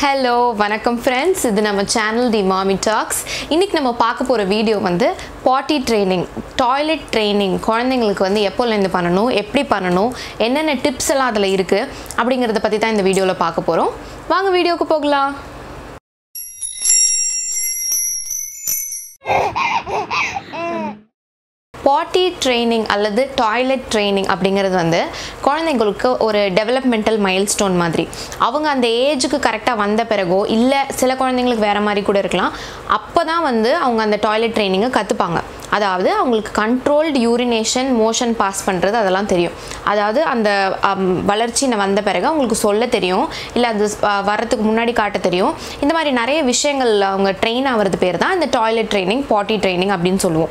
Hello வணக்கம் friends இது நம்ம சேனல் தி மாமி டாக்ஸ் இன்றைக்கி நம்ம பார்க்க போகிற வீடியோ வந்து பாட்டி ட்ரைனிங் டாய்லெட் ட்ரைனிங் குழந்தைங்களுக்கு வந்து எப்போலேருந்து பண்ணணும் எப்படி பண்ணணும் என்னென்ன டிப்ஸ் எல்லாம் அதில் இருக்குது அப்படிங்கிறத பற்றி தான் இந்த வீடியோவில் பார்க்க போகிறோம் வாங்க வீடியோவுக்கு போகலாம். பாட்டி ட்ரைனிங் அல்லது டாய்லெட் ட்ரைனிங் அப்படிங்கிறது வந்து குழந்தைங்களுக்கு ஒரு டெவலப்மெண்டல் மைல்ஸ்டோன் மாதிரி. அவங்க அந்த ஏஜுக்கு கரெக்டாக வந்த பிறகோ இல்லை சில குழந்தைங்களுக்கு வேறு மாதிரி கூட இருக்கலாம். அப்போ தான் வந்து அவங்க அந்த டாய்லெட் ட்ரைனிங்கை கற்றுப்பாங்க அதாவது அவங்களுக்கு கண்ட்ரோல்டு யூரினேஷன் மோஷன் பாஸ் பண்ணுறது அதெல்லாம் தெரியும். அதாவது அந்த வளர்ச்சி வந்த பிறகு அவங்களுக்கு சொல்ல தெரியும். இல்லை அது வரத்துக்கு வர்றதுக்கு முன்னாடி காட்ட தெரியும். இந்த மாதிரி நிறைய விஷயங்கள் அவங்க ட்ரெயின் ஆகிறது பேர் தான் இந்த டாய்லெட் ட்ரைனிங் பாட்டி ட்ரைனிங் அப்படின்னு சொல்லுவோம்.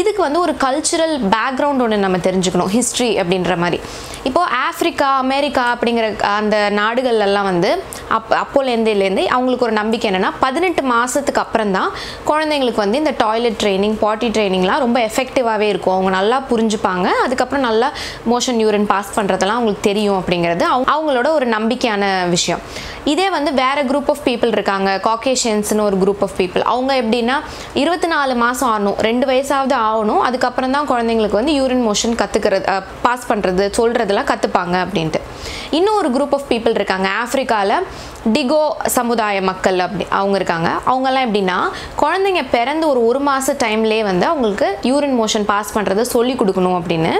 இதுக்கு வந்து ஒரு கல்ச்சுரல் பேக்ரவுண்ட் ஒன்று நம்ம தெரிஞ்சுக்கணும். ஹிஸ்ட்ரி அப்படின்ற மாதிரி. இப்போது ஆஃப்ரிக்கா அமெரிக்கா அப்படிங்கிற அந்த நாடுகள்லாம் வந்து அப் அப்போலேருந்தேலேருந்து அவங்களுக்கு ஒரு நம்பிக்கை என்னென்னா பதினெட்டு மாதத்துக்கு அப்புறம் தான் குழந்தைங்களுக்கு வந்து இந்த டாய்லெட் ட்ரைனிங் பாட்டி ட்ரைனிங்லாம் ரொம்ப எஃபெக்டிவாகவே இருக்கும். அவங்க நல்லா புரிஞ்சுப்பாங்க. அதுக்கப்புறம் நல்லா மோஷன் யூரின் பாஸ் பண்ணுறதெல்லாம் அவங்களுக்கு தெரியும் அப்படிங்கிறது அவங்க- அவங்களோட ஒரு நம்பிக்கையான விஷயம். இதே வந்து வேற குரூப் ஆஃப் பீப்புள் இருக்காங்க. காக்கேஷியன்ஸ்னு ஒரு குரூப் ஆஃப் பீப்புள் அவங்க எப்படின்னா இருபத்தி நாலு மாதம் ஆகணும். ரெண்டு வயசாவது ஆகணும். அதுக்கப்புறம் தான் குழந்தைங்களுக்கு வந்து யூரின் மோஷன் கற்றுக்கிறது பாஸ் பண்ணுறது சொல்கிறதெல்லாம் கற்றுப்பாங்க அப்படின்ட்டு. இன்னும் ஒரு குரூப் ஆஃப் பீப்புள் இருக்காங்க. ஆஃப்ரிக்காவில் டிகோ சமுதாய மக்கள் அப்படி அவங்க இருக்காங்க. அவங்கெல்லாம் எப்படின்னா குழந்தைங்க பிறந்து ஒரு ஒரு மாத டைம்லேயே வந்து அவங்களுக்கு யூரின் மோஷன் பாஸ் பண்ணுறதை சொல்லி கொடுக்கணும் அப்படின்னு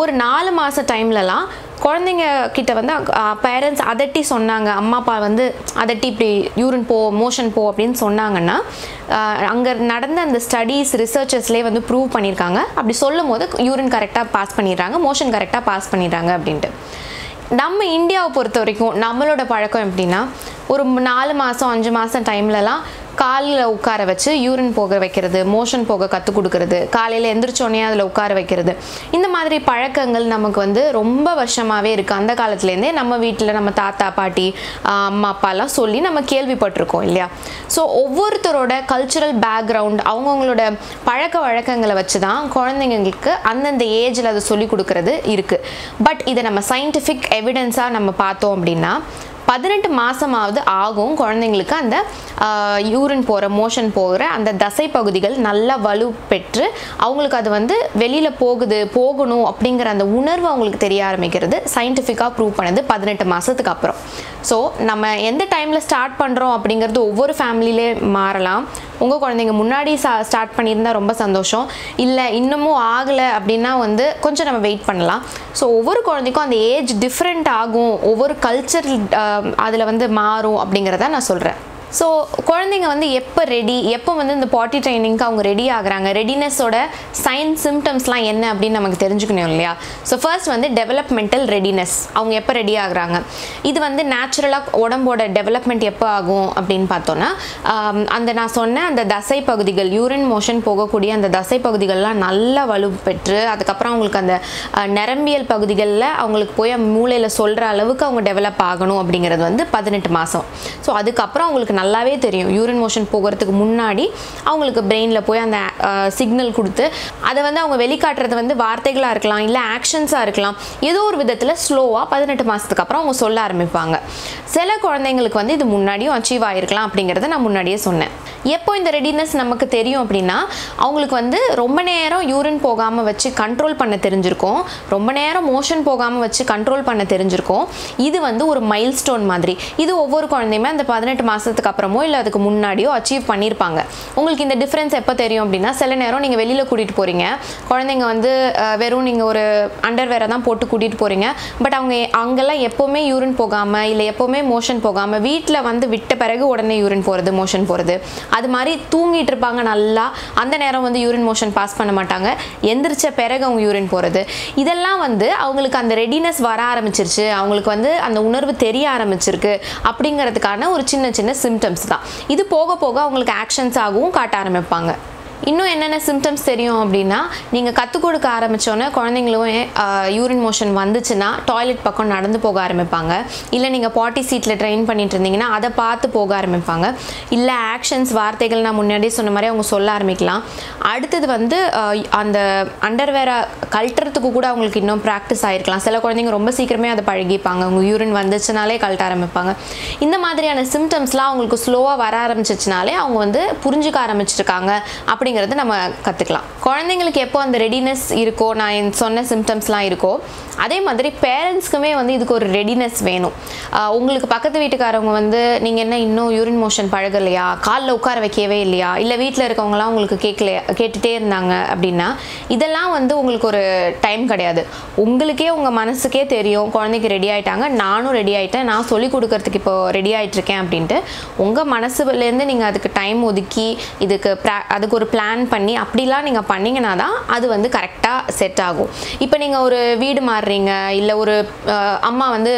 ஒரு நாலு மாத டைம்லலாம் குழந்தைங்க கிட்ட வந்து பேரண்ட்ஸ் அதட்டி சொன்னாங்க. அம்மா அப்பா வந்து அதட்டி இப்படி யூரின் போ மோஷன் போ அப்படின்னு சொன்னாங்கன்னா அங்கே நடந்த அந்த ஸ்டடீஸ் ரிசர்ச்சர்ஸ்லேயே வந்து ப்ரூவ் பண்ணியிருக்காங்க. அப்படி சொல்லும் போது யூரின் கரெக்டாக பாஸ் பண்ணிடுறாங்க மோஷன் கரெக்டாக பாஸ் பண்ணிடுறாங்க அப்படின்ட்டு. நம்ம இந்தியாவை பொறுத்த வரைக்கும் நம்மளோட பழக்கம் எப்படின்னா ஒரு நாலு மாதம் அஞ்சு மாதம் டைம்லலாம் காலில் உட்கார வச்சு யூரின் போக வைக்கிறது மோஷன் போக கற்றுக் கொடுக்கறது காலையில் எந்திரிச்சோடனே அதில் உட்கார வைக்கிறது. இந்த மாதிரி பழக்கங்கள் நமக்கு வந்து ரொம்ப வருஷமாகவே இருக்குது அந்த காலத்துலேருந்தே நம்ம வீட்டில் நம்ம தாத்தா பாட்டி அம்மா அப்பாலாம் சொல்லி நம்ம கேள்விப்பட்டிருக்கோம் இல்லையா? ஸோ ஒவ்வொருத்தரோட கல்ச்சுரல் பேக்ரவுண்ட் அவங்கவுங்களோட பழக்க வழக்கங்களை வச்சு தான் குழந்தைங்களுக்கு அந்தந்த ஏஜில் அதை சொல்லி கொடுக்கறது இருக்குது பட் இதை நம்ம சயின்டிஃபிக் எவிடன்ஸாக நம்ம பார்த்தோம் அப்படின்னா பதினெட்டு மாதமாவது ஆகும் குழந்தைங்களுக்கு அந்த யூரின் போகிற மோஷன் போகிற அந்த தசை பகுதிகள் நல்லா வலு பெற்று அவங்களுக்கு அது வந்து வெளியில் போகுது போகணும் அப்படிங்கிற அந்த உணர்வு அவங்களுக்கு தெரிய ஆரம்பிக்கிறது சயின்டிஃபிக்காக ப்ரூவ் பண்ணது பதினெட்டு மாதத்துக்கு அப்புறம். ஸோ நம்ம எந்த டைமில் ஸ்டார்ட் பண்ணுறோம் அப்படிங்கிறது ஒவ்வொரு ஃபேமிலியிலே மாறலாம். உங்கள் குழந்தைங்க முன்னாடி சா ஸ்டார்ட் பண்ணியிருந்தா ரொம்ப சந்தோஷம். இல்லை இன்னமும் ஆகலை அப்படின்னா வந்து கொஞ்சம் நம்ம வெயிட் பண்ணலாம். ஸோ ஒவ்வொரு குழந்தைக்கும் அந்த ஏஜ் டிஃப்ரெண்ட் ஆகும். ஒவ்வொரு கல்ச்சர் அதில் வந்து மாறும் அப்படிங்கிறத நான் சொல்கிறேன் ஸோ குழந்தைங்க வந்து எப்போ ரெடி எப்போ வந்து இந்த பாட்டி ட்ரைனிங்க்கு அவங்க ரெடி ஆகுறாங்க? ரெடினஸோட சைன் சிம்டம்ஸ்லாம் என்ன அப்படின்னு நமக்கு தெரிஞ்சுக்கணும் இல்லையா? ஸோ ஃபர்ஸ்ட் வந்து டெவலப்மெண்டல் ரெடினஸ் அவங்க எப்போ ரெடி ஆகுறாங்க? இது வந்து நேச்சுரலாக உடம்போட டெவலப்மெண்ட் எப்போ ஆகும் அப்படின்னு பார்த்தோன்னா அந்த நான் சொன்ன அந்த தசை பகுதிகள் யூரின் மோஷன் போகக்கூடிய அந்த தசை பகுதிகள்லாம் நல்லா வலு பெற்று அதுக்கப்புறம் அவங்களுக்கு அந்த நரம்பியல் பகுதிகளில் அவங்களுக்கு போய் மூளையில் சொல்கிற அளவுக்கு அவங்க டெவலப் ஆகணும் அப்படிங்கிறது வந்து பதினெட்டு மாதம் ஸோ அதுக்கப்புறம் அவங்களுக்கு நல்லாவே தெரியும். யூரின் மோஷன் போகிறதுக்கு முன்னாடி அவங்களுக்கு பிரெயினில் போய் அந்த சிக்னல் கொடுத்து அதை வந்து அவங்க வெளிக்காட்டுறது வந்து வார்த்தைகளாக இருக்கலாம் இல்லை ஆக்ஷன்ஸாக இருக்கலாம். ஏதோ ஒரு விதத்தில் ஸ்லோவாக பதினெட்டு மாதத்துக்கு அப்புறம் அவங்க சொல்ல ஆரம்பிப்பாங்க. சில குழந்தைங்களுக்கு வந்து இது முன்னாடியும் அச்சீவ் ஆகிருக்கலாம் அப்படிங்கிறத நான் முன்னாடியே சொன்னேன். எப்போ இந்த ரெடினஸ் நமக்கு தெரியும் அப்படின்னா அவங்களுக்கு வந்து ரொம்ப நேரம் யூரின் போகாமல் வச்சு கண்ட்ரோல் பண்ண தெரிஞ்சிருக்கும். ரொம்ப நேரம் மோஷன் போகாமல் வச்சு கண்ட்ரோல் பண்ண தெரிஞ்சிருக்கும். இது வந்து ஒரு மைல்ஸ்டோன் மாதிரி. இது ஒவ்வொரு குழந்தையுமே அந்த பதினெட்டு மாதத்துக்கு அப்புறமோ இல்லை அதுக்கு முன்னாடியோ அச்சீவ் பண்ணியிருப்பாங்க உங்களுக்கு இந்த டிஃப்ரென்ஸ் எப்போ தெரியும் அப்படின்னா சில நேரம் நீங்கள் வெளியில் கூட்டிகிட்டு போகிறீங்க குழந்தைங்க வந்து வெறும் நீங்கள் ஒரு அண்டர்வேரை தான் போட்டு கூட்டிகிட்டு போகிறீங்க பட் அவங்க அங்கெல்லாம் எப்போவுமே யூரின் போகாமல் இல்லை எப்போவுமே மோஷன் போகாமல் வீட்டில் வந்து விட்ட பிறகு உடனே யூரின் போகிறது மோஷன் போகிறது அது மாதிரி தூங்கிட்டு இருப்பாங்க நல்லா. அந்த நேரம் வந்து யூரின் மோஷன் பாஸ் பண்ண மாட்டாங்க. எந்திரிச்ச பிறகு அவங்க யூரின் போகிறது இதெல்லாம் வந்து அவங்களுக்கு அந்த ரெடினஸ் வர ஆரம்பிச்சிருச்சு. அவங்களுக்கு வந்து அந்த உணர்வு தெரிய ஆரம்பிச்சிருக்கு. அப்படிங்கிறதுக்கான ஒரு சின்ன சின்ன சிம்டம்ஸ் தான். இது போக போக அவங்களுக்கு ஆக்ஷன்ஸ் ஆகவும் காட்ட ஆரம்பிப்பாங்க. இன்னும் என்னென்ன சிம்டம்ஸ் தெரியும் அப்படின்னா நீங்கள் கற்றுக் கொடுக்க ஆரம்பித்தோன்னே குழந்தைங்களும் யூரின் மோஷன் வந்துச்சுன்னா டாய்லெட் பக்கம் நடந்து போக ஆரம்பிப்பாங்க. இல்லை நீங்கள் பாட்டி சீட்டில் ட்ரெயின் பண்ணிட்டு இருந்தீங்கன்னா அதை பார்த்து போக ஆரம்பிப்பாங்க. இல்லை ஆக்ஷன்ஸ் வார்த்தைகள் நான் முன்னாடியே சொன்ன மாதிரி அவங்க சொல்ல ஆரம்பிக்கலாம். அடுத்தது வந்து அந்த அண்டர்வேரை கழட்டுறதுக்கு கூட அவங்களுக்கு இன்னும் ப்ராக்டிஸ் ஆகிருக்கலாம் சில குழந்தைங்க ரொம்ப சீக்கிரமே அதை பழகிப்பாங்க. அவங்க யூரின் வந்துச்சுனாலே கழட்ட ஆரம்பிப்பாங்க. இந்த மாதிரியான சிம்டம்ஸ்லாம் அவங்களுக்கு ஸ்லோவாக வர ஆரம்பிச்சிச்சுனாலே அவங்க வந்து புரிஞ்சுக்க ஆரம்பிச்சிருக்காங்க. அப்படி அப்படிங்கிறத நம்ம கற்றுக்கலாம் குழந்தைங்களுக்கு எப்போ அந்த ரெடினஸ் இருக்கோ நான் என் சொன்ன சிம்டம்ஸ்லாம் இருக்கோ அதே மாதிரி பேரண்ட்ஸ்க்குமே வந்து இதுக்கு ஒரு ரெடினஸ் வேணும். உங்களுக்கு பக்கத்து வீட்டுக்காரவங்க வந்து நீங்கள் என்ன இன்னும் யூரின் மோஷன் பழகலையா? காலில் உட்கார வைக்கவே இல்லையா? இல்லை வீட்டில் இருக்கவங்களாம் உங்களுக்கு கேட்கலையா கேட்டுகிட்டே இருந்தாங்க அப்படின்னா இதெல்லாம் வந்து உங்களுக்கு ஒரு டைம் கிடையாது. உங்களுக்கே உங்கள் மனசுக்கே தெரியும் குழந்தைக்கு ரெடி ஆகிட்டாங்க நானும் ரெடி ஆகிட்டேன் நான் சொல்லி கொடுக்கறதுக்கு இப்போ ரெடி ஆகிட்ருக்கேன் இருக்கேன் அப்படின்ட்டு உங்கள் மனசுலேருந்து நீங்கள் அதுக்கு டைம் ஒதுக்கி இதுக்கு ப்ரா அதுக்கு ஒரு பிளான் பண்ணி அப்படிலாம் நீங்கள் பண்ணிங்கன்னா தான் அது வந்து கரெக்டாக செட் ஆகும். இப்போ நீங்கள் ஒரு வீடு மாறுறீங்க இல்லை ஒரு அம்மா வந்து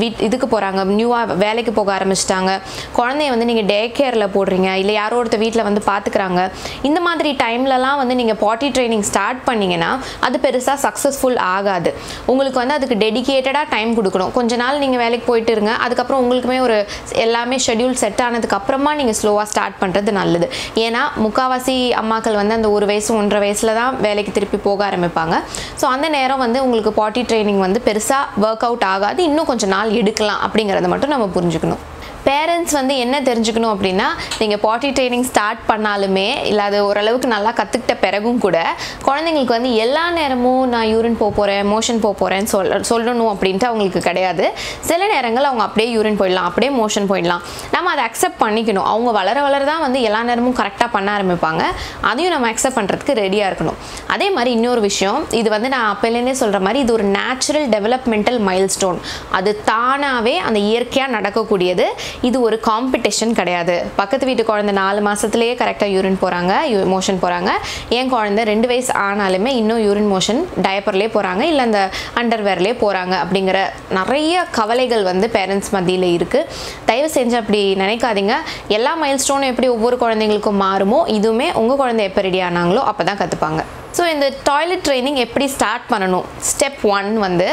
வீட் இதுக்கு போகிறாங்க நியூவாக வேலைக்கு போக ஆரம்பிச்சிட்டாங்க குழந்தைய வந்து நீங்கள் டே கேரில் போடுறீங்க இல்லை யாரோ ஒருத்தர் வீட்டில் வந்து பார்த்துக்கிறாங்க இந்த மாதிரி டைம்லலாம் வந்து நீங்கள் பாட்டி ட்ரைனிங் ஸ்டார்ட் பண்ணிங்கன்னா அது பெருசாக சக்ஸஸ்ஃபுல் ஆகாது. உங்களுக்கு வந்து அதுக்கு டெடிகேட்டடாக டைம் கொடுக்கணும். கொஞ்ச நாள் நீங்கள் வேலைக்கு போயிட்டு இருங்க அதுக்கப்புறம் உங்களுக்குமே ஒரு எல்லாமே ஷெட்யூல் செட் ஆனதுக்கப்புறமா நீங்கள் ஸ்லோவாக ஸ்டார்ட் பண்ணுறது நல்லது. ஏன்னா முக்காவாசி அம்மாக்கள் வந்து அந்த ஒரு வயசு ஒன்றரை வயசில் தான் வேலைக்கு திருப்பி போக ஆரம்பிப்பாங்க. ஸோ அந்த நேரம் வந்து உங்களுக்கு பாட்டி ட்ரைனிங் வந்து பெருசாக ஒர்க் அவுட் ஆகாது. இன்னும் கொஞ்சம் நாள் எடுக்கலாம் அப்படிங்கிறத மட்டும் நம்ம புரிஞ்சுக்கணும். பேரண்ட்ஸ் வந்து என்ன தெரிஞ்சுக்கணும் அப்படின்னா நீங்கள் பாட்டி ட்ரைனிங் ஸ்டார்ட் பண்ணாலுமே இல்லை அது ஓரளவுக்கு நல்லா கற்றுக்கிட்ட பிறகும் கூட குழந்தைங்களுக்கு வந்து எல்லா நேரமும் நான் யூரின் போக போகிறேன் மோஷன் போக போகிறேன்னு சொல் சொல்லணும் அப்படின்ட்டு அவங்களுக்கு கிடையாது. சில நேரங்கள் அவங்க அப்படியே யூரின் போயிடலாம் அப்படியே மோஷன் போயிடலாம். நம்ம அதை அக்செப்ட் பண்ணிக்கணும். அவங்க வளர வளர தான் வந்து எல்லா நேரமும் கரெக்டாக பண்ண ஆரம்பிப்பாங்க. அதையும் நம்ம அக்செப்ட் பண்ணுறதுக்கு ரெடியாக இருக்கணும். அதே மாதிரி இன்னொரு விஷயம் இது வந்து நான் அப்போலேருந்தே சொல்கிற மாதிரி இது ஒரு நேச்சுரல் டெவலப்மெண்டல் மைல்ஸ்டோன் அது தானாகவே அந்த இயற்கையாக நடக்கக்கூடியது. இது ஒரு காம்படிஷன் கிடையாது. பக்கத்து வீட்டு குழந்தை நாலு மாதத்துலேயே கரெக்டாக யூரின் போகிறாங்க மோஷன் போகிறாங்க என் குழந்தை ரெண்டு வயசு ஆனாலுமே இன்னும் யூரின் மோஷன் டயப்பர்லேயே போகிறாங்க இல்லை அந்த அண்டர்வேர்லேயே போகிறாங்க அப்படிங்கிற நிறைய கவலைகள் வந்து பேரண்ட்ஸ் மத்தியில் இருக்குது தயவு செஞ்சு அப்படி நினைக்காதீங்க. எல்லா மைல்ஸ்டோனும் எப்படி ஒவ்வொரு குழந்தைங்களுக்கும் மாறுமோ இதுவுமே உங்கள் குழந்தை எப்போ ரெடி ஆனாங்களோ அப்போ தான் கற்றுப்பாங்க ஸோ இந்த டாய்லெட் ட்ரைனிங் எப்படி ஸ்டார்ட் பண்ணணும்? ஸ்டெப் ஒன் வந்து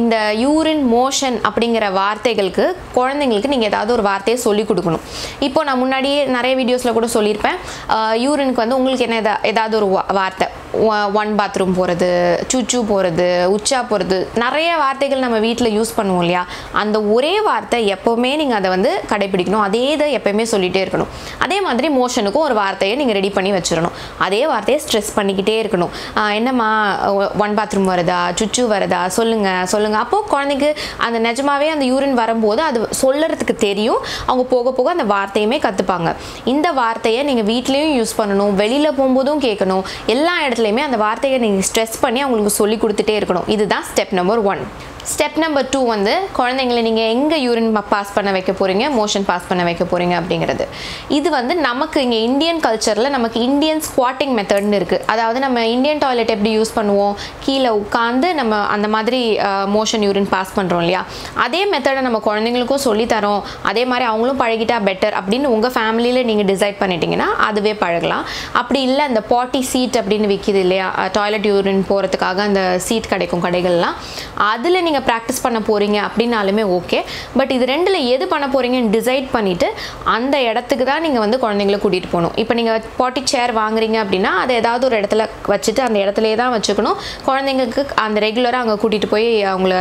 இந்த யூரின் மோஷன் அப்படிங்கிற வார்த்தைகளுக்கு குழந்தைங்களுக்கு நீங்கள் ஏதாவது ஒரு வார்த்தையை சொல்லி கொடுக்கணும். இப்போ நான் முன்னாடியே நிறைய வீடியோஸில் கூட சொல்லியிருப்பேன். யூரினுக்கு வந்து உங்களுக்கு என்ன ஏதாவது ஒரு வார்த்தை. ஒன் பாத்ரூம் போகிறது சுச்சு போகிறது உச்சா போகிறது நிறைய வார்த்தைகள் நம்ம வீட்டில் யூஸ் பண்ணுவோம் இல்லையா? அந்த ஒரே வார்த்தை எப்போவுமே நீங்கள் அதை வந்து கடைபிடிக்கணும் அதே இதை எப்போயுமே சொல்லிகிட்டே இருக்கணும். அதே மாதிரி மோஷனுக்கும் ஒரு வார்த்தையை நீங்கள் ரெடி பண்ணி வச்சிடணும். அதே வார்த்தையை ஸ்ட்ரெஸ் பண்ணிக்கிட்டே இருக்கணும். என்னம்மா ஒன் பாத்ரூம் வருதா? சுச்சு வருதா? சொல்லுங்கள் சொல்லுங்கள் அப்போது குழந்தைக்கு அந்த நிஜமாவே அந்த யூரின் வரும்போது அது சொல்லறதுக்கு தெரியும். அவங்க போக போக அந்த வார்த்தையுமே கற்றுப்பாங்க இந்த வார்த்தையை நீங்கள் வீட்லேயும் யூஸ் பண்ணணும். வெளியில் போகும்போதும் கேட்கணும். எல்லா இடத்துலையுமே அந்த வார்த்தையை நீங்கள் ஸ்ட்ரெஸ் பண்ணி அவங்களுக்கு சொல்லி கொடுத்துட்டே இருக்கணும். இதுதான் step number one step number two வந்து குழந்தைங்களை நீங்கள் எங்கே யூரின் பாஸ் பண்ண வைக்க போகிறீங்க மோஷன் பாஸ் பண்ண வைக்க போகிறீங்க அப்படிங்கிறது. இது வந்து நமக்கு இங்கே இந்தியன் கல்ச்சரில் நமக்கு இந்தியன் ஸ்குவாட்டிங் மெத்தட்னு இருக்குது அதாவது நம்ம இந்தியன் டாய்லெட் எப்படி யூஸ் பண்ணுவோம்? கீழே உட்காந்து நம்ம அந்த மாதிரி மோஷன் யூரின் பாஸ் பண்ணுறோம் இல்லையா? அதே மெத்தடை நம்ம குழந்தைங்களுக்கும் சொல்லித் தரோம். அதே மாதிரி அவங்களும் பழகிட்டா பெட்டர் அப்படின்னு உங்கள் ஃபேமிலியில் நீங்கள் டிசைட் பண்ணிட்டீங்கன்னா அதுவே பழகலாம். அப்படி இல்லை அந்த பாட்டி சீட் அப்படின்னு விற்கிது இல்லையா? டாய்லெட் யூரின் போகிறதுக்காக அந்த சீட் கிடைக்கும் கடைகள்லாம். அதில் நீங்கள் ப்ராக்டிஸ் பண்ண போகிறீங்க அப்படின்னாலுமே ஓகே பட் இது ரெண்டில் எது பண்ண போகிறீங்கன்னு டிசைட் பண்ணிவிட்டு அந்த இடத்துக்கு தான் நீங்கள் வந்து குழந்தைங்கள கூட்டிகிட்டு போகணும். இப்போ நீங்கள் பாட்டி சேர் வாங்குறீங்க அப்படின்னா அதை ஏதாவது ஒரு இடத்துல வச்சுட்டு அந்த இடத்துலையே தான் வச்சுக்கணும். குழந்தைங்களுக்கு அந்த ரெகுலராக அங்கே கூட்டிகிட்டு போய் அவங்கள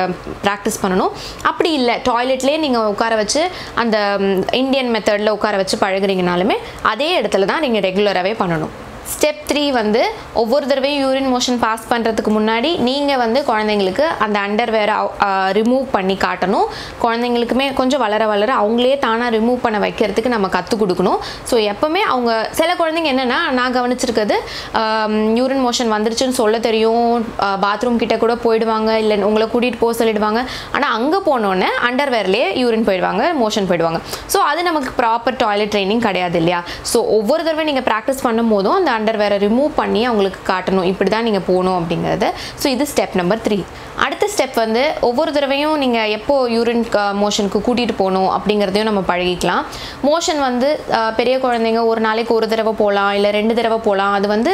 ப்ராக்டிஸ் பண்ணணும். அப்படி இல்லை டாய்லெட்லேயே நீங்கள் உட்கார வச்சு அந்த இந்தியன் மெத்தடில் உட்கார வச்சு பழகுறீங்கனாலுமே அதே இடத்துல தான் நீங்கள் ரெகுலராகவே பண்ணணும். ஸ்டெப் த்ரீ வந்து ஒவ்வொரு தடவையும் யூரின் மோஷன் பாஸ் பண்ணுறதுக்கு முன்னாடி நீங்கள் வந்து குழந்தைங்களுக்கு அந்த அண்டர்வேரை ரிமூவ் பண்ணி காட்டணும். குழந்தைங்களுக்குமே கொஞ்சம் வளர வளர அவங்களே தானாக ரிமூவ் பண்ண வைக்கிறதுக்கு நம்ம கற்றுக் கொடுக்கணும். ஸோ எப்போவுமே அவங்க சில குழந்தைங்க என்னென்னா நான் கவனிச்சிருக்கிறது யூரின் மோஷன் வந்துருச்சுன்னு சொல்ல தெரியும். பாத்ரூம் கிட்ட கூட போயிடுவாங்க இல்லை உங்களை கூட்டிகிட்டு போக சொல்லிடுவாங்க. ஆனால் அங்கே போனோடனே அண்டர்வேர்லேயே யூரின் போயிடுவாங்க மோஷன் போயிடுவாங்க. ஸோ அது நமக்கு ப்ராப்பர் டாய்லெட் ட்ரைனிங் கிடையாது இல்லையா? ஸோ ஒவ்வொரு தடவை நீங்கள் ப்ராக்டிஸ் பண்ணும் போதும் அந்த அண்டர் ரிமூவ் பண்ணி அவங்களுக்கு காட்டணும். இப்படி தான் நீங்கள் போகணும் அப்படிங்கிறது. ஸோ இது ஸ்டெப் நம்பர் த்ரீ அடுத்த ஸ்டெப் வந்து ஒவ்வொரு தடவையும் நீங்கள் எப்போ யூரின் மோஷனுக்கு கூட்டிகிட்டு போகணும் அப்படிங்கிறதையும் நம்ம பழகிக்கலாம். மோஷன் வந்து பெரிய குழந்தைங்க ஒரு நாளைக்கு ஒரு தடவை போகலாம் இல்லை ரெண்டு தடவை போகலாம். அது வந்து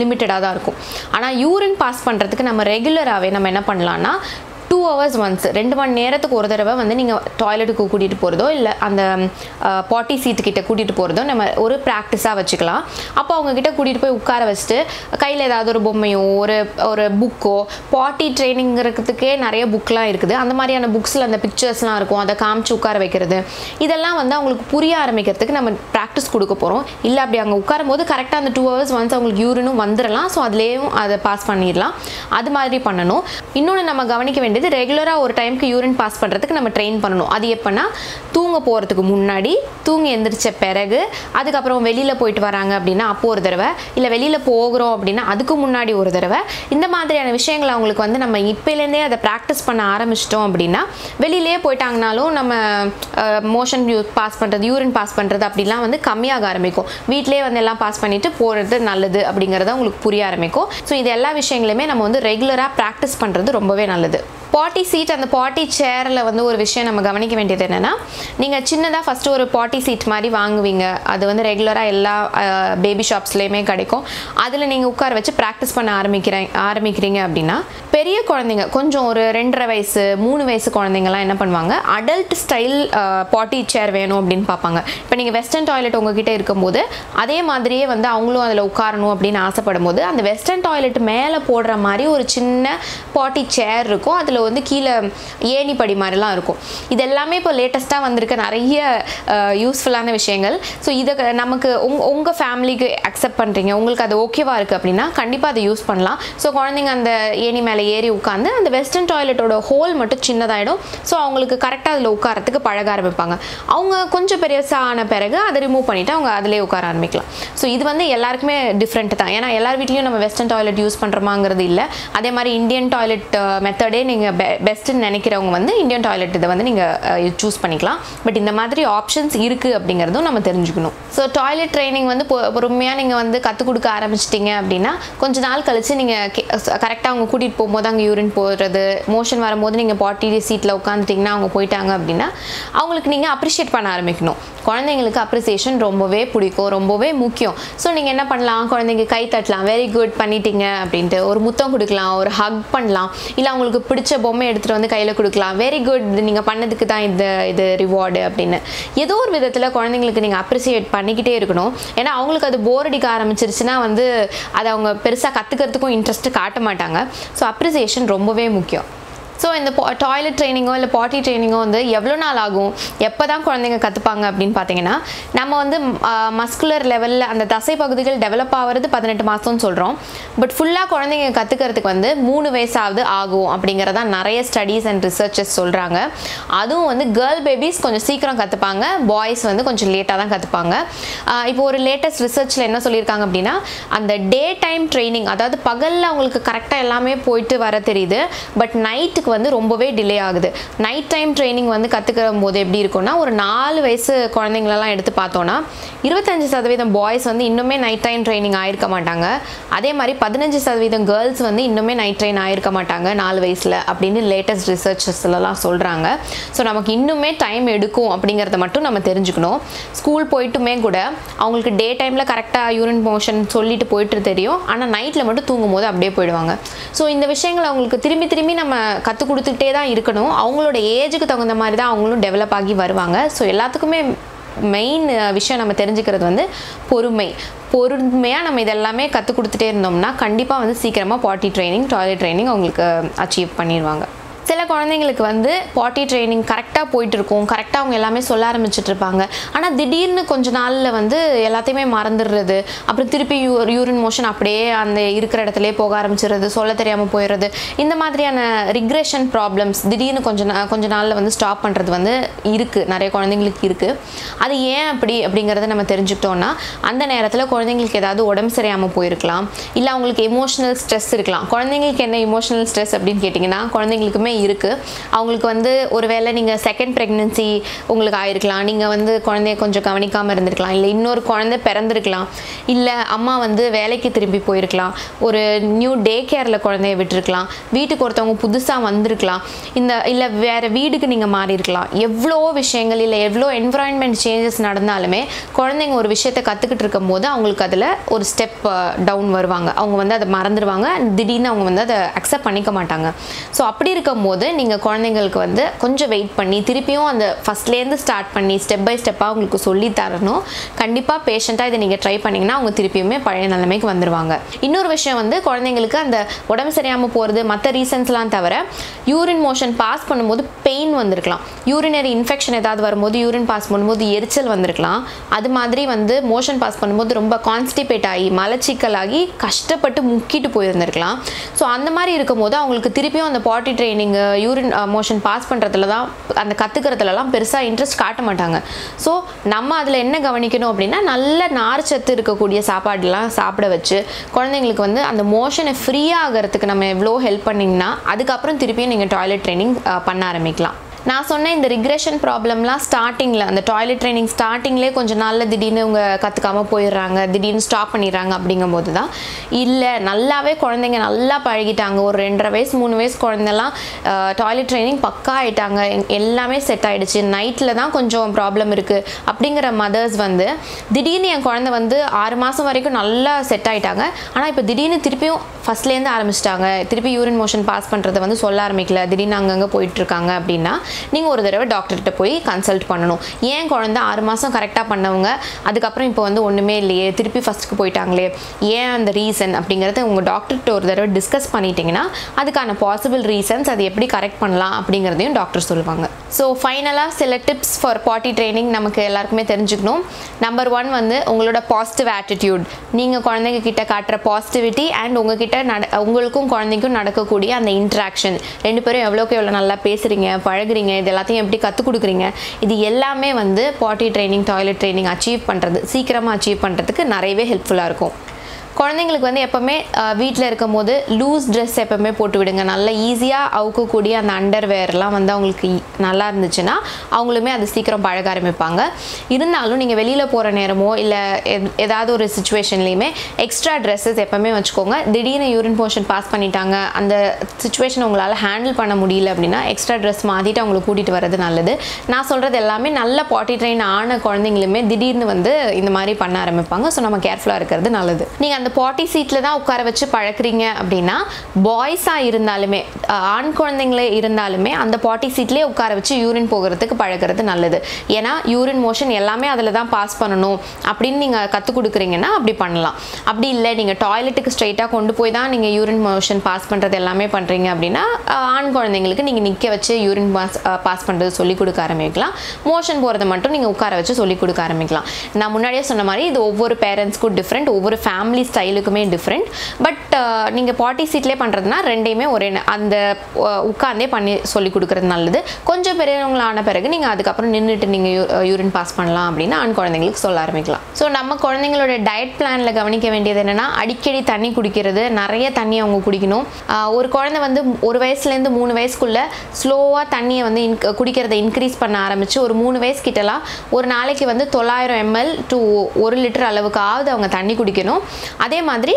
லிமிட்டடாக தான் இருக்கும். ஆனால் யூரின் பாஸ் பண்ணுறதுக்கு நம்ம ரெகுலராகவே நம்ம என்ன பண்ணலாம்னா டூ ஹவர்ஸ் ஒன்ஸ் ரெண்டு மணி நேரத்துக்கு ஒரு தடவை வந்து நீங்கள் டாய்லெட்டுக்கு கூட்டிகிட்டு போகிறதோ இல்லை அந்த பாட்டி சீட்டுக்கிட்ட கூட்டிகிட்டு போகிறதோ நம்ம ஒரு ப்ராக்டிஸாக வச்சுக்கலாம். அப்போ அவங்கக்கிட்ட கூட்டிகிட்டு போய் உட்கார வச்சுட்டு கையில் ஏதாவது ஒரு பொம்மையோ ஒரு ஒரு புக்கோ பாட்டி ட்ரைனிங்கிறதுக்கே நிறைய புக்லாம் இருக்குது. அந்த மாதிரியான புக்ஸில் அந்த பிக்சர்ஸ்லாம் இருக்கும் அதை காமிச்சு உட்கார வைக்கிறது. இதெல்லாம் வந்து அவங்களுக்கு புரிய ஆரம்பிக்கிறதுக்கு நம்ம ப்ராக்டிஸ் கொடுக்க போகிறோம் இல்லை அப்படி அங்கே உட்காரும் போது கரெக்டாக அந்த டூ ஹவர்ஸ் ஒன்ஸ் அவங்களுக்கு யூரினும் வந்துடலாம் ஸோ அதுலேயும் அதை பாஸ் பண்ணிடலாம். அது மாதிரி பண்ணணும். இன்னொன்று நம்ம கவனிக்க வேண்டியது ரெகுலராக ஒரு டைமுக்கு யூரின் பாஸ் பண்ணுறதுக்கு நம்ம ட்ரெயின் பண்ணணும். அது எப்போனா தூங்க போகிறதுக்கு முன்னாடி தூங்கி எந்திரிச்ச பிறகு அதுக்கப்புறம் வெளியில் போயிட்டு வராங்க அப்படின்னா அப்போ ஒரு தடவை. இல்லை வெளியில் போகிறோம் அப்படின்னா அதுக்கு முன்னாடி ஒரு தடவை. இந்த மாதிரியான விஷயங்களை அவங்களுக்கு வந்து நம்ம இப்போலேருந்தே அதை ப்ராக்டிஸ் பண்ண ஆரம்பிச்சிட்டோம் அப்படின்னா வெளியிலே போயிட்டாங்கனாலும் நம்ம மோஷன் பாஸ் பண்ணுறது யூரின் பாஸ் பண்ணுறது அப்படிலாம் வந்து கம்மியாக ஆரம்பிக்கும். வீட்டிலே வந்து எல்லாம் பாஸ் பண்ணிவிட்டு போகிறது நல்லது அப்படிங்கிறத உங்களுக்கு புரிய ஆரம்பிக்கும். ஸோ இது எல்லா விஷயங்களுமே நம்ம வந்து ரெகுலராக ப்ராக்டிஸ் பண்ணுறது ரொம்பவே நல்லது. பாட்டி சீட் அந்த பாட்டி சேரில் வந்து ஒரு விஷயம் நம்ம கவனிக்க வேண்டியது என்னென்னா நீங்கள் சின்னதாக ஃபஸ்ட்டு ஒரு பாட்டி சீட் மாதிரி வாங்குவீங்க. அது வந்து ரெகுலராக எல்லா பேபி ஷாப்ஸ்லேயுமே கிடைக்கும். அதில் நீங்கள் உட்கார வச்சு ப்ராக்டிஸ் பண்ண ஆரம்பிக்கிறேன் ஆரம்பிக்கிறீங்க அப்படின்னா பெரிய குழந்தைங்க கொஞ்சம் ஒரு ரெண்டரை வயசு மூணு வயசு குழந்தைங்கலாம் என்ன பண்ணுவாங்க? அடல்ட் ஸ்டைல் பாட்டி சேர் வேணும் அப்படின்னு பார்ப்பாங்க. இப்போ நீங்கள் வெஸ்டர்ன் டாய்லெட் உங்ககிட்ட இருக்கும்போது அதே மாதிரியே வந்து அவங்களும் அதில் உட்காரணும் அப்படின்னு ஆசைப்படும் போது அந்த வெஸ்டர்ன் டாய்லெட் மேலே போடுற மாதிரி ஒரு சின்ன பாட்டி சேர் இருக்கும். அதில் வந்து கீழே ஏணி படி மாதிரிலாம் இருக்கும். இது எல்லாமே இப்போ லேட்டஸ்ட்டாக வந்திருக்க நிறைய யூஸ்ஃபுல்லான விஷயங்கள். ஸோ இதை நமக்கு உங் உங்கள் ஃபேமிலிக்கு அக்செப்ட் பண்ணுறீங்க உங்களுக்கு அது ஓகேவாக இருக்குது அப்படின்னா கண்டிப்பாக அதை யூஸ் பண்ணலாம். ஸோ குழந்தைங்க அந்த ஏணி மேலே ஏறி உட்காந்து அந்த வெஸ்டர்ன் டாய்லெட்டோட ஹோல் மட்டும் சின்னதாகிடும் ஸோ அவங்களுக்கு கரெக்டாக அதில் உட்காரத்துக்கு பழக ஆரம்பிப்பாங்க. அவங்க கொஞ்சம் பெருசாக ஆன பிறகு அதை ரிமூவ் பண்ணிவிட்டு அவங்க அதிலே உட்கார ஆரம்பிக்கலாம். ஸோ இது வந்து எல்லாருக்குமே டிஃப்ரெண்ட் தான். ஏன்னா எல்லார் வீட்லேயும் நம்ம வெஸ்டர்ன் டாய்லெட் யூஸ் பண்ணுறோமாங்கிறது இல்லை. அதே மாதிரி இந்தியன் டாய்லெட் மெத்தடே நீங்கள் பெ பெஸ்ட்டுன்னு நினைக்கிறவங்க வந்து இந்தியன் டாய்லெட் இதை வந்து நீங்கள் சூஸ் பண்ணிக்கலாம். பட் இந்த மாதிரி ஆப்ஷன்ஸ் இருக்குது அப்படிங்கிறதும் நம்ம தெரிஞ்சுக்கணும். ஸோ டாய்லெட் ட்ரைனிங் வந்து பொறுமையாக நீங்கள் வந்து கற்றுக் கொடுக்க ஆரம்பிச்சிட்டிங்க அப்படின்னா கொஞ்ச நாள் கழிச்சு நீங்கள் கரெக்டாக அவங்க கூட்டிகிட்டு போகும்போது அங்கே யூரின் போடுறது மோஷன் வரும்போது நீங்கள் பாட்டி சீட்டில் உட்காந்துட்டிங்கன்னா அவங்க போயிட்டாங்க அப்படின்னா அவங்களுக்கு நீங்கள் அப்ரிஷியேட் பண்ண ஆரம்பிக்கணும். குழந்தைங்களுக்கு அப்ரிசியேஷன் ரொம்பவே பிடிக்கும் ரொம்பவே முக்கியம். ஸோ நீங்கள் என்ன பண்ணலாம்? குழந்தைங்க கை தட்டலாம். வெரி குட் பண்ணிட்டீங்க அப்படின்ட்டு ஒரு முத்தம் கொடுக்கலாம் ஒரு ஹக் பண்ணலாம். இல்லை அவங்களுக்கு பிடிச்ச பொம்மை எடுத்துகிட்டு வந்து கையில் கொடுக்கலாம். வெரி குட் நீங்கள் பண்ணதுக்கு தான் இந்த இது ரிவார்டு அப்படின்னு. ஏதோ ஒரு விதத்தில் குழந்தைங்களுக்கு நீங்கள் அப்ரிசியேட் பண்ணிக்கிட்டே இருக்கணும். ஏன்னா அவங்களுக்கு அது போர் அடிக்க ஆரம்பிச்சிருச்சுன்னா வந்து அதை அவங்க பெருசாக கற்றுக்கிறதுக்கும் இன்ட்ரெஸ்ட்டு காட்ட மாட்டாங்க. ஸோ அப்ரிசியேஷன் ரொம்பவே முக்கியம். ஸோ இந்த டாய்லெட் ட்ரைனிங்கோ இல்லை பாட்டி ட்ரைனிங்கோ வந்து எவ்வளோ நாள் ஆகும்? எப்போ தான் குழந்தைங்க கற்றுப்பாங்க அப்படின்னு பார்த்தீங்கன்னா நம்ம வந்து மஸ்குலர் லெவலில் அந்த தசை பகுதிகள் டெவலப் ஆகிறது பதினெட்டு மாதம்னு சொல்கிறோம் பட் ஃபுல்லாக குழந்தைங்க கற்றுக்கிறதுக்கு வந்து மூணு வயசாவது ஆகும் அப்படிங்கிறதான் நிறைய ஸ்டடீஸ் அண்ட் ரிசர்ச்சஸ் சொல்கிறாங்க அதுவும் வந்து கேர்ள் பேபிஸ் கொஞ்சம் சீக்கிரம் கற்றுப்பாங்க பாய்ஸ் வந்து கொஞ்சம் லேட்டாக தான் கற்றுப்பாங்க இப்போ ஒரு லேட்டஸ்ட் ரிசர்ச்சில் என்ன சொல்லியிருக்காங்க அப்படின்னா அந்த டே டைம் ட்ரைனிங் அதாவது பகலில் அவங்களுக்கு கரெக்டாக எல்லாமே போயிட்டு வர தெரியுது. பட் நைட்டுக்கு வந்து ரொம்பவே டிலே ஆகுது. நைட் டைம் ட்ரைனிங் வந்து கற்றுக்கிற போது எப்படி இருக்கும்னா ஒரு நாலு வயசு குழந்தைங்களெல்லாம் எடுத்து பார்த்தோன்னா இருபத்தஞ்சு சதவீதம் பாய்ஸ் வந்து இன்னுமே நைட் டைம் ட்ரைனிங் ஆயிருக்க மாட்டாங்க. அதே மாதிரி பதினஞ்சு சதவீதம் கேர்ள்ஸ் வந்து இன்னுமே நைட் ட்ரெயின் ஆயிருக்க மாட்டாங்க நாலு வயசில் அப்படின்னு லேட்டஸ்ட் ரிசர்ச்சஸ்லாம் சொல்கிறாங்க ஸோ நமக்கு இன்னுமே டைம் எடுக்கும் அப்படிங்கிறத மட்டும் நம்ம தெரிஞ்சுக்கணும். ஸ்கூல் போயிட்டுமே கூட அவங்களுக்கு டே டைமில் கரெக்டாக யூரின் மோஷன் சொல்லிட்டு போயிட்டு தெரியும். ஆனால் நைட்டில் மட்டும் தூங்கும் போது அப்படியே போயிடுவாங்க. ஸோ இந்த விஷயங்களை அவங்களுக்கு திரும்பி திரும்பி நம்ம கற்றுக் கொடுத்துக்கிட்டே தான் இருக்கணும். அவங்களோட ஏஜுக்கு தகுந்த மாதிரி தான் அவங்களும் டெவலப் ஆகி வருவாங்க. ஸோ எல்லாத்துக்குமே மெயின் விஷயம் நம்ம தெரிஞ்சுக்கிறது வந்து பொறுமை. பொறுமையாக நம்ம இதெல்லாமே கற்றுக் கொடுத்துட்டே இருந்தோம்னா கண்டிப்பாக வந்து சீக்கிரமாக பாட்டி ட்ரைனிங் டாய்லெட் ட்ரைனிங் அவங்களுக்கு அச்சீவ் பண்ணிடுவாங்க. சில குழந்தைங்களுக்கு வந்து பாட்டி ட்ரைனிங் கரெக்டாக போயிட்டு இருக்கும் கரெக்டாக அவங்க எல்லாமே சொல்ல ஆரம்பிச்சிட்டு இருப்பாங்க ஆனால் திடீர்னு கொஞ்ச நாளில் வந்து எல்லாத்தையுமே மறந்துடுறது. அப்புறம் திருப்பி யூ யூரின் மோஷன் அப்படியே அந்த இருக்கிற இடத்துலயே போக ஆரம்பிச்சிடுறது சொல்ல தெரியாமல் போயிடுறது. இந்த மாதிரியான ரிக்ரெஷன் ப்ராப்ளம்ஸ் திடீர்னு கொஞ்ச நா கொஞ்ச நாளில் வந்து ஸ்டாப் பண்ணுறது வந்து இருக்குது நிறைய குழந்தைங்களுக்கு இருக்குது அது ஏன் அப்படி அப்படிங்கிறத நம்ம தெரிஞ்சுக்கிட்டோன்னா அந்த நேரத்தில் குழந்தைங்களுக்கு ஏதாவது உடம்பு சரியாமல் போயிருக்கலாம். இல்லை அவங்களுக்கு எமோஷனல் ஸ்ட்ரெஸ் இருக்கலாம். குழந்தைங்களுக்கு என்ன எமோஷனல் ஸ்ட்ரெஸ் அப்படின்னு கேட்டிங்கன்னா குழந்தைங்களுக்குமே இருக்குது அவங்களுக்கு வந்து ஒருவேளை நீங்கள் செகண்ட் ப்ரெக்னென்சி உங்களுக்கு ஆயிருக்கலாம். நீங்கள் வந்து குழந்தைய கொஞ்சம் கவனிக்காமல் இருந்திருக்கலாம். இல்லை இன்னொரு குழந்தை பிறந்திருக்கலாம். இல்லை அம்மா வந்து வேலைக்கு திரும்பி போயிருக்கலாம். ஒரு நியூ டே கேரில் குழந்தைய விட்டுருக்கலாம். வீட்டுக்கு ஒருத்தவங்க புதுசாக வந்திருக்கலாம். இந்த இல்லை வேறு வீடுக்கு நீங்கள் மாறி இருக்கலாம் எவ்வளோ விஷயங்கள் இல்லை எவ்வளோ என்விரான்மெண்ட் சேஞ்சஸ் நடந்தாலுமே குழந்தைங்க ஒரு விஷயத்தை கற்றுக்கிட்டு இருக்கும் போது அவங்களுக்கு அதில் ஒரு ஸ்டெப் டவுன் வருவாங்க. அவங்க வந்து அதை மறந்துடுவாங்க திடீர்னு அவங்க வந்து அதை அக்செப்ட் பண்ணிக்க மாட்டாங்க. ஸோ அப்படி இருக்கும் போது நீங்கள் குழந்தைங்களுக்கு வந்து கொஞ்சம் வெயிட் பண்ணி திருப்பியும் அந்த ஃபஸ்ட்லேருந்து ஸ்டார்ட் பண்ணி ஸ்டெப் பை ஸ்டெப்பாக அவங்களுக்கு சொல்லி தரணும். கண்டிப்பாக பேஷண்ட்டாக இதை நீங்கள் ட்ரை பண்ணிங்கன்னா அவங்க திருப்பியுமே பழைய நிலைமைக்கு வந்துடுவாங்க இன்னொரு விஷயம் வந்து குழந்தைங்களுக்கு அந்த உடம்பு சரியாமல் போகிறது மற்ற ரீசன்ஸ்லாம் தவிர யூரின் மோஷன் பாஸ் பண்ணும்போது பெயின் வந்திருக்கலாம். யூரினரி இன்ஃபெக்ஷன் ஏதாவது வரும்போது யூரின் பாஸ் பண்ணும்போது எரிச்சல் வந்திருக்கலாம். அது மாதிரி வந்து மோஷன் பாஸ் பண்ணும்போது ரொம்ப கான்ஸ்டிபேட் ஆகி மலச்சிக்கல் ஆகி கஷ்டப்பட்டு முக்கிட்டு போயிருந்திருக்கலாம். ஸோ அந்த மாதிரி இருக்கும்போது அவங்களுக்கு திருப்பியும் அந்த பாட்டி ட்ரைனிங் யூரின் மோஷன் பாஸ் பண்ணுறதுல தான் அந்த கற்றுக்கிறதுலலாம் பெருசாக இன்ட்ரெஸ்ட் காட்ட மாட்டாங்க. ஸோ நம்ம அதில் என்ன கவனிக்கணும் அப்படின்னா நல்ல நார்ச்சத்து இருக்கக்கூடிய சாப்பாடுலாம் சாப்பிட வச்சு குழந்தைங்களுக்கு வந்து அந்த மோஷனை ஃப்ரீ ஆகிறதுக்கு நம்ம எவ்வளோ ஹெல்ப் பண்ணிங்கன்னா அதுக்கப்புறம் திருப்பியும் நீங்கள் டாய்லெட் ட்ரைனிங் பண்ண ஆரம்பிக்கலாம். நான் சொன்ன இந்த ரிக்ரெஷன் ப்ராப்ளம்லாம் ஸ்டார்டிங்கில் அந்த டாய்லெட் ட்ரைனிங் ஸ்டார்டிங்லேயே கொஞ்சம் நாளில் திடீர்னு இவங்க கற்றுக்காம போயிடுறாங்க திடீர்னு ஸ்டாப் பண்ணிடுறாங்க அப்படிங்கும்போது தான். இல்லை நல்லாவே குழந்தைங்க நல்லா பழகிட்டாங்க ஒரு ரெண்டரை வயசு மூணு வயசு குழந்தைலாம் டாய்லெட் ட்ரைனிங் பக்கா ஆகிட்டாங்க எல்லாமே செட் ஆகிடுச்சு நைட்டில் தான் கொஞ்சம் ப்ராப்ளம் இருக்குது அப்படிங்கிற மதர்ஸ் வந்து திடீர்னு என் குழந்தை வந்து ஆறு மாதம் வரைக்கும் நல்லா செட் ஆகிட்டாங்க ஆனால் இப்போ திடீர்னு திருப்பியும் ஃபஸ்ட்லேருந்து ஆரம்பிச்சிட்டாங்க திருப்பி யூரின் மோஷன் பாஸ் பண்ணுறதை வந்து சொல்ல ஆரம்பிக்கல திடீர்னு அங்கங்கே போயிட்டுருக்காங்க அப்படின்னா நீங்கள் ஒரு தடவை டாக்டர்கிட்ட போய் கன்சல்ட் பண்ணணும். ஏன் குழந்த ஆறு மாதம் கரெக்டாக பண்ணவங்க? அதுக்கப்புறம் இப்போ வந்து ஒன்றுமே இல்லையே. திருப்பி ஃபஸ்ட்டுக்கு போயிட்டாங்களே. ஏன் அந்த ரீசன் அப்படிங்கிறத உங்கள் டாக்டர்கிட்ட ஒரு தடவை டிஸ்கஸ் பண்ணிட்டீங்கன்னா அதுக்கான பாசிபிள் ரீசன்ஸ் அதை எப்படி கரெக்ட் பண்ணலாம் அப்படிங்கிறதையும் டாக்டர் சொல்லுவாங்க. ஸோ ஃபைனலாக சில டிப்ஸ் ஃபார் பாட்டி ட்ரைனிங் நமக்கு எல்லாருக்குமே தெரிஞ்சுக்கணும். நம்பர் ஒன் வந்து உங்களோட பாசிட்டிவ் ஆட்டிடியூட் நீங்கள் குழந்தைங்க கிட்ட காட்டுற பாசிட்டிவிட்டி அண்ட் உங்ககிட்ட நட உங்களுக்கும் குழந்தைக்கும் நடக்கக்கூடிய அந்த இன்ட்ராக்ஷன் ரெண்டு பேரும் எவ்வளோக்கு எவ்வளோ நல்லா பேசுகிறீங்க பழகுறீங்க இது எல்லாத்தையும் எப்படி கற்றுக் கொடுக்குறீங்க? இது எல்லாமே வந்து பாட்டி ட்ரைனிங் டாய்லெட் ட்ரைனிங் அச்சீவ் பண்ணுறது சீக்கிரமாக அச்சீவ் பண்ணுறதுக்கு நிறையவே ஹெல்ப்ஃபுல்லாக இருக்கும். குழந்தைங்களுக்கு வந்து எப்போவுமே வீட்டில் இருக்கும்போது லூஸ் ட்ரெஸ் எப்போவுமே போட்டு விடுங்க. நல்லா ஈஸியாக அவுக்கக்கூடிய அந்த அண்டர்வேர்லாம் வந்து அவங்களுக்கு நல்லா இருந்துச்சுன்னா அவங்களுமே அது சீக்கிரம் பழக ஆரம்பிப்பாங்க. இருந்தாலும் நீங்கள் வெளியில் போகிற நேரமோ இல்லை ஏதாவது ஒரு சுச்சுவேஷன்லேயுமே எக்ஸ்ட்ரா ட்ரெஸ்ஸஸ் எப்போவுமே வச்சுக்கோங்க. திடீர்னு யூரின் போர்ஷன் பாஸ் பண்ணிட்டாங்க அந்த சுச்சுவேஷன் உங்களால் ஹேண்டில் பண்ண முடியல அப்படின்னா எக்ஸ்ட்ரா ட்ரெஸ் மாற்றிட்டு அவங்களை கூட்டிகிட்டு வர்றது நல்லது. நான் சொல்கிறது எல்லாமே நல்ல பாட்டி ட்ரெயின் ஆன குழந்தைங்களுமே திடீர்னு வந்து இந்த மாதிரி பண்ண ஆரம்பிப்பாங்க. ஸோ நம்ம கேர்ஃபுல்லாக இருக்கிறது நல்லது. நீங்கள் அந்த பாட்டி சீட்டில் தான் உட்கார வச்சு பழக்கிறீங்க அப்படின்னா பாய்ஸாக இருந்தாலுமே ஆண் குழந்தைங்களே இருந்தாலுமே அந்த பாட்டி சீட்லேயே உட்கார வச்சு யூரின் போகிறதுக்கு பழகிறது நல்லது. ஏன்னா யூரின் மோஷன் எல்லாமே அதில் தான் பாஸ் பண்ணணும் அப்படின்னு நீங்கள் கற்றுக் கொடுக்குறீங்கன்னா அப்படி பண்ணலாம். அப்படி இல்லை நீங்கள் டாய்லெட்டுக்கு ஸ்ட்ரைட்டாக கொண்டு போய் தான் நீங்கள் யூரின் மோஷன் பாஸ் பண்ணுறது எல்லாமே பண்ணுறீங்க அப்படின்னா ஆண் குழந்தைங்களுக்கு நீங்கள் நிற்க வச்சு யூரின் பாஸ் பாஸ் பண்ணுறது சொல்லி கொடுக்க ஆரம்பிக்கலாம். மோஷன் போகிறத மட்டும் நீங்கள் உட்கார வச்சு சொல்லி கொடுக்க ஆரம்பிக்கலாம். நான் முன்னாடியே சொன்ன மாதிரி இது ஒவ்வொரு பேரண்ட்ஸ்க்கும் டிஃப்ரெண்ட் ஒவ்வொரு ஃபேமிலி ஸ்டைலுக்குமே டிஃப்ரெண்ட் பட் நீங்கள் பாட்டி சீட்லேயே பண்ணுறதுனா ரெண்டையுமே ஒரே அந்த உட்காந்தே பண்ணி சொல்லி கொடுக்குறது நல்லது. கொஞ்சம் பெரியவங்களான பிறகு நீங்கள் அதுக்கப்புறம் நின்றுட்டு நீங்கள் யூரின் பாஸ் பண்ணலாம் அப்படின்னு ஆண் குழந்தைங்களுக்கு சொல்ல ஆரம்பிக்கலாம். ஸோ நம்ம குழந்தைங்களோட டயட் பிளானில் கவனிக்க வேண்டியது என்னென்னா அடிக்கடி தண்ணி குடிக்கிறது நிறைய தண்ணி அவங்க குடிக்கணும். ஒரு குழந்தை வந்து ஒரு வயசுலேருந்து மூணு வயசுக்குள்ளே ஸ்லோவாக தண்ணியை வந்து இன் குடிக்கிறத இன்க்ரீஸ் பண்ண ஆரம்பித்து ஒரு மூணு வயசு கிட்டலாம் ஒரு நாளைக்கு வந்து தொள்ளாயிரம் எம்எல் டு ஒரு லிட்டர் அளவுக்காவது அவங்க தண்ணி குடிக்கணும். அதே மாதிரி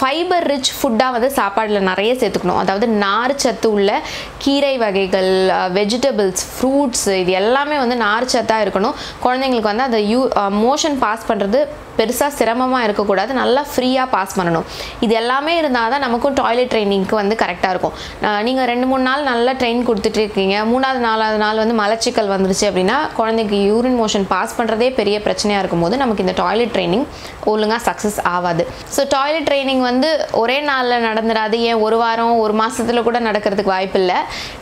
ஃபைபர் ரிச் ஃபுட்டாக வந்து சாப்பாடில் நிறைய சேர்த்துக்கணும். அதாவது நார் சத்து உள்ள கீரை வகைகள் வெஜிடபிள்ஸ் ஃப்ரூட்ஸ் இது எல்லாமே வந்து நார் சத்தாக இருக்கணும். குழந்தைங்களுக்கு வந்து அந்த யூ மோஷன் பாஸ் பண்ணுறது பெருசாக சிரமமாக இருக்கக்கூடாது. நல்லா ஃப்ரீயாக பாஸ் பண்ணணும். இது எல்லாமே இருந்தால் தான் நமக்கும் டாய்லெட் ட்ரைனிங்க்கு வந்து கரெக்டாக இருக்கும். நீங்கள் ரெண்டு மூணு நாள் நல்லா ட்ரெயின் கொடுத்துட்டு இருக்கீங்க. மூணாவது நாலாவது நாள் வந்து மலச்சிக்கல் வந்துருச்சு அப்படின்னா குழந்தைக்கு யூரின் மோஷன் பாஸ் பண்ணுறதே பெரிய பிரச்சனையாக இருக்கும்போது நமக்கு இந்த டாய்லெட் ட்ரைனிங் ஒழுங்காக சக்ஸஸ் ஆகாது. ஸோ டாய்லெட் ட்ரைனிங் வந்து ஒரே நாளில் நடந்துடாது ஏன் ஒரு வாரம் ஒரு மாதத்தில் கூட நடக்கிறதுக்கு வாய்ப்பு இல்லை.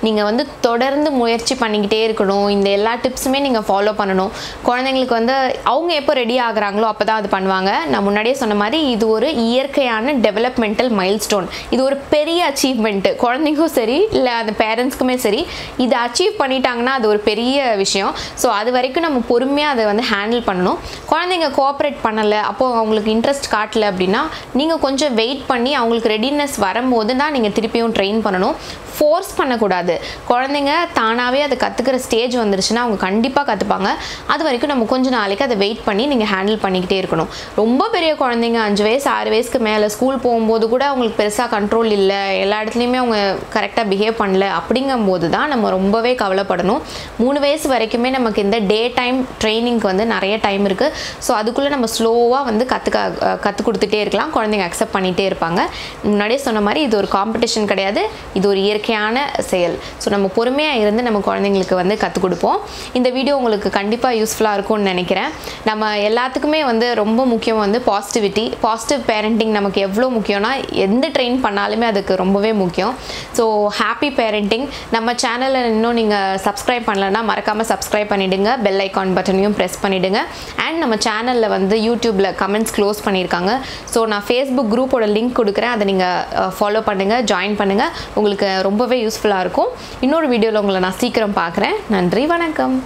நீங்கள் வந்து தொடர்ந்து முயற்சி பண்ணிக்கிட்டே இருக்கணும். இந்த எல்லா டிப்ஸுமே நீங்கள் ஃபாலோ பண்ணணும். குழந்தைங்களுக்கு வந்து அவங்க எப்போ ரெடி ஆகுறாங்களோ அப்போ தான் அது பண்ணுவாங்க. நான் முன்னாடியே சொன்ன மாதிரி இது ஒரு இயற்கையான டெவலப்மெண்டல் மைல்ஸ்டோன் இது ஒரு பெரிய அச்சீவ்மெண்ட்டு குழந்தைக்கும் சரி இல்லை அந்த பேரண்ட்ஸ்க்குமே சரி இதை அச்சீவ் பண்ணிட்டாங்கன்னா அது ஒரு பெரிய விஷயம். ஸோ அது வரைக்கும் நம்ம பொறுமையாக அதை வந்து ஹேண்டில் பண்ணணும். குழந்தைங்க கோஆப்ரேட் பண்ணலை அப்போது அவங்களுக்கு இன்ட்ரெஸ்ட் காட்டல அப்படின்னா நீங்கள் கொஞ்சம் வெயிட் பண்ணி அவங்களுக்கு ரெடினஸ் வரும்போது தான் நீங்கள் திருப்பியும் ட்ரெயின் பண்ணணும். ஃபோர்ஸ் பண்ணக்கூடாது. குழந்தைங்க தானாகவே அதை கற்றுக்கிற ஸ்டேஜ் வந்துருச்சுன்னா அவங்க கண்டிப்பாக கற்றுப்பாங்க அது வரைக்கும் நம்ம கொஞ்சம் நாளைக்கு அதை வெயிட் பண்ணி நீங்கள் ஹேண்டில் பண்ணிக்கிட்டே இருக்கணும். ரொம்ப பெரிய குழந்தைங்க அஞ்சு வயசு ஆறு வயசுக்கு மேலே ஸ்கூல் போகும்போது கூட அவங்களுக்கு பெருசாக கண்ட்ரோல் இல்லை. எல்லா இடத்துலையுமே அவங்க கரெக்டாக பிஹேவ் பண்ணல. அப்படிங்கும்போது தான் நம்ம ரொம்பவே கவலைப்படணும். மூணு வயசு வரைக்குமே நமக்கு இந்த டே டைம் ட்ரைனிங்க்கு வந்து நிறைய டைம் இருக்குது ஸோ அதுக்குள்ளே நம்ம ஸ்லோவாக வந்து கற்றுக்க கற்றுக் கொடுத்துட்டே இருக்கலாம். குழந்தைங்க அக்செப்ட் பண்ணிகிட்டே இருப்பாங்க. முன்னாடியே சொன்ன மாதிரி இது ஒரு காம்படிஷன் கிடையாது. இது ஒரு இயற்கையான செயல். ஸோ நம்ம பொறுமையாக இருந்து நம்ம குழந்தைங்களுக்கு வந்து கற்றுக் கொடுப்போம். இந்த வீடியோ உங்களுக்கு கண்டிப்பாக யூஸ்ஃபுல்லாக இருக்கும்னு நினைக்கிறேன். நம்ம எல்லாத்துக்குமே வந்து ரொம்ப முக்கியம் வந்து பாசிட்டிவிட்டி பாசிட்டிவ் பேரண்டிங் நமக்கு எவ்வளோ முக்கியம்னா எந்த ட்ரெயின் பண்ணாலுமே அதுக்கு ரொம்பவே முக்கியம். ஸோ ஹாப்பி பேரண்டிங் நம்ம சேனலில் இன்னும் நீங்கள் சப்ஸ்கிரைப் பண்ணலன்னா மறக்காமல் சப்ஸ்கிரைப் பண்ணிவிடுங்க பெல் ஐக்கான் பட்டனையும் ப்ரெஸ் பண்ணிவிடுங்க அண்ட் நம்ம சேனலில் வந்து யூடியூப்பில் கமெண்ட்ஸ் க்ளோஸ் பண்ணியிருக்காங்க. ஸோ நான் ஃபேஸ்புக் குரூப்போட லிங்க் கொடுக்குறேன். அதை நீங்கள் ஃபாலோ பண்ணுங்கள் ஜாயின் பண்ணுங்கள் உங்களுக்கு ரொம்பவே யூஸ்ஃபுல்லாக இருக்கும். இன்னொரு வீடியோவில் உங்களை நான் சீக்கிரம் பார்க்குறேன். நன்றி வணக்கம்.